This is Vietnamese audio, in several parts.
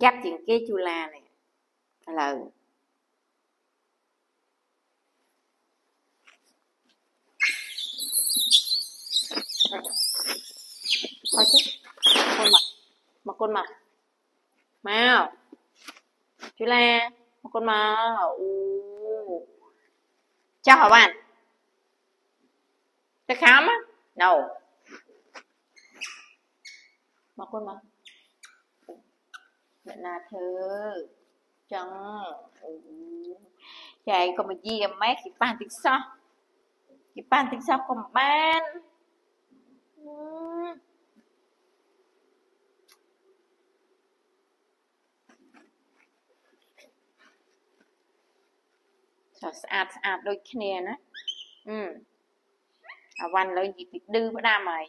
gấp chuyện kia chu la này là thôi chứ, con mặt một con mặt màu chú la, một con màu chào hả bạn cái khám á. No một con mặt អ្នកណាធ្វើចង់ចែកកុំយាយម៉េចគេប៉ានតិចសោះគេប៉ានតិចសោះកុំបានចោះស្អាតស្អាតដូចគ្នាណាអឺអាវ៉ាន់លើនិយាយពីឌឺផ្ដាំហើយ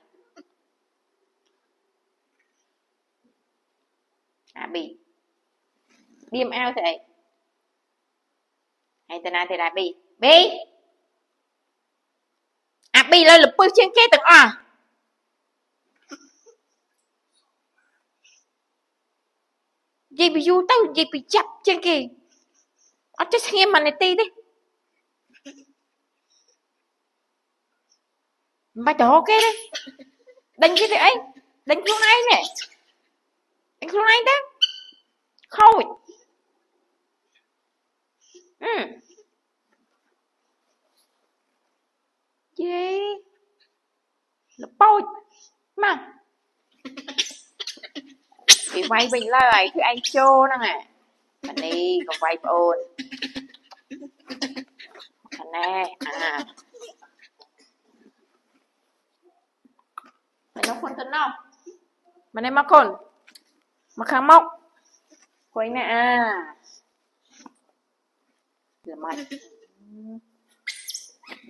អាប៊ីបៀមអាវទៅអីហើយតាណាទេដែរប៊ីប៊ីអាប៊ីលើលពឹសជាងគេទាំងអស់និយាយពីយូរទៅនិយាយពីចាប់ជាងគេអត់ចេះស្ងៀមមួយនាទីទេមិនបាច់ទៅហៅគេទេដេញគេទៅអីដេញខ្លួនឯងនេះ anh không ai đấy. Không. Ừ. Gì? Là bôi. Mà. Vì quay bình lời thì anh chô năng à mình đi, còn quay ôn. Anh nè à. Mình không quan tâm đâu mình em mắc con? មិននោះខ្លួនទៅណោះមិននេះមកកូនមកខាងមកគួយណាអាល្មាច់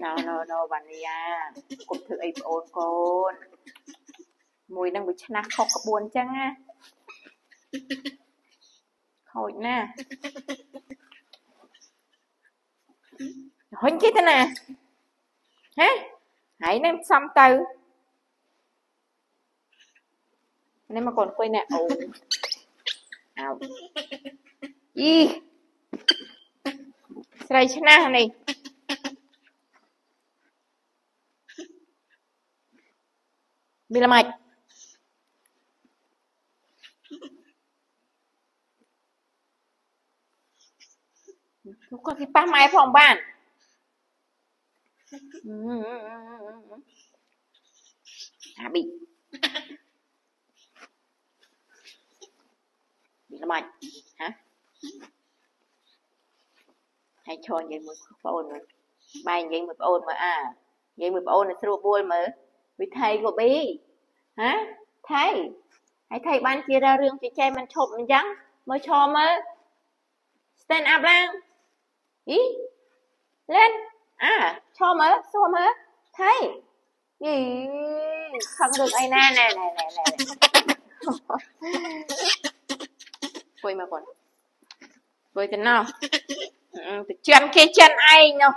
no no no បាននេះអាគុំធ្វើអីប្អូនកូនមួយនឹងវាឆ្នះខុសក្បួនអញ្ចឹងណាខូចណាហុញគេទៅណាហេហើយនេះសំទៅនេះមកកូនអង្គុយណែអូ អោយីស្រីឆ្នះនេះមានល្មាច់លោកគាត់គេប៉ះម៉ែផងបានអាប៊ី ល្មាច់ហ៎ហើយឈរនិយាយមួយប្អូនមើលបាយនិយាយមួយប្អូនមើលអានិយាយមួយប្អូនស្រួលបួលមើលវិថីក៏ប៊ីហ៎ថៃហើយថៃបានជារឿងជជែកមិនឈប់អញ្ចឹងមើលឈរមើល stand up ឡើងអី lên à cho mới cho mới thấy gì không được ai nè nè nè nè nè quay mà còn quay thế nào ជួយមកបងធ្វើទៅណោះទៅចិនគេចិនឯងនោះ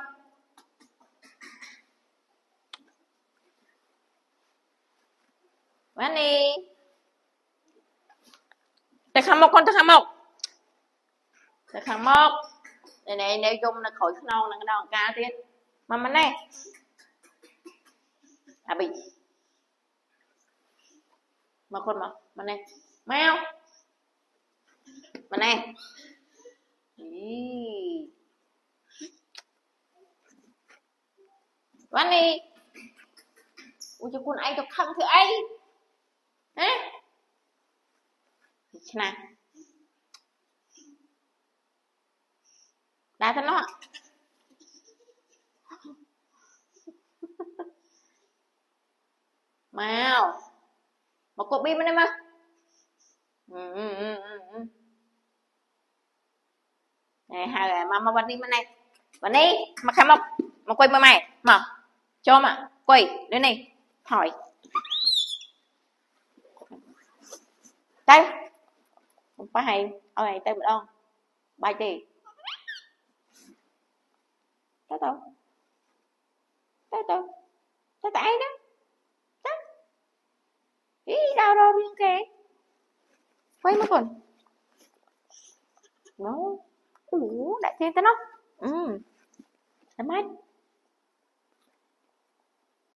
វ៉ានីទៅខាងមុខគាត់ទៅខាងមុខទៅខាងមុខនៅនៅយំនៅក្រោយខ្នងនឹងដល់អង្ការទៀតមកម៉ណែអាប៊ីមកគាត់មកម៉ណែមក mà này văn đi. Ui cho con ai cho khăn thử ai hả? Nè đá cho nó. Màu một cục bim bên đây mà, ừ, ừ, ừ. Mama vẫn đi bên này. Bên đi mà khai mọc mà quay mày. Mà cho mà. Quay đến này. Thổi tay không phải hay. Ông này tay bữa đâu bài gì? Tay tôi. Tay tôi. Tay tay đó. Tay ý, đau đâu riêng kìa. Quay mất còn nó ủa đại tiên tới nó ừ. Làm anh